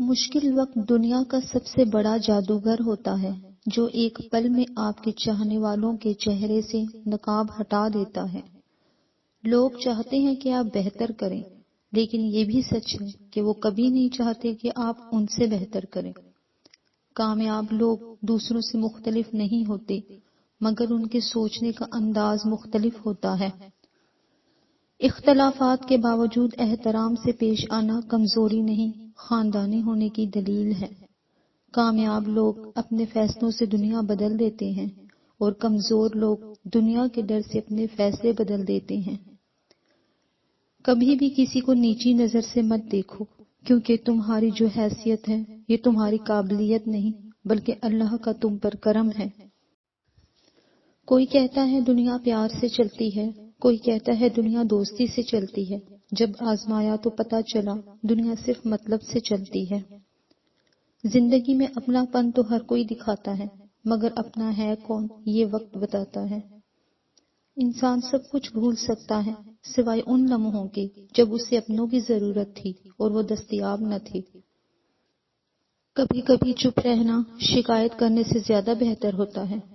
मुश्किल वक्त दुनिया का सबसे बड़ा जादूगर होता है, जो एक पल में आपके चाहने वालों के चेहरे से नकाब हटा देता है। लोग चाहते हैं कि आप बेहतर करें, लेकिन ये भी सच है कि वो कभी नहीं चाहते कि आप उनसे बेहतर करें। कामयाब लोग दूसरों से मुख्तलिफ़ नहीं होते, मगर उनके सोचने का अंदाज मुख्तलिफ़ होता है। इख्तलाफात के बावजूद एहतराम से पेश आना कमज़ोरी नहीं खानदानी होने की दलील है। कामयाब लोग अपने फैसलों से दुनिया बदल देते हैं और कमज़ोर लोग दुनिया के डर से अपने फैसले बदल देते हैं। कभी भी किसी को नीची नज़र से मत देखो, क्योंकि तुम्हारी जो हैसियत है, ये तुम्हारी काबिलियत नहीं, बल्कि अल्लाह का तुम पर करम है। कोई कहता है दुनिया प्यार से चलती है, कोई कहता है दुनिया दोस्ती से चलती है। जब आजमाया तो पता चला, दुनिया सिर्फ़ मतलब से चलती है। ज़िंदगी में अपनापन तो हर कोई दिखाता है, मगर अपना है कौन, ये वक्त बताता है। इंसान सब कुछ भूल सकता है, सिवाय उन लम्हों के, जब उसे अपनों की ज़रूरत थी और वो दस्तियाब न थी। कभी कभी चुप रहना शिकायत करने से ज़्यादा बेहतर होता है।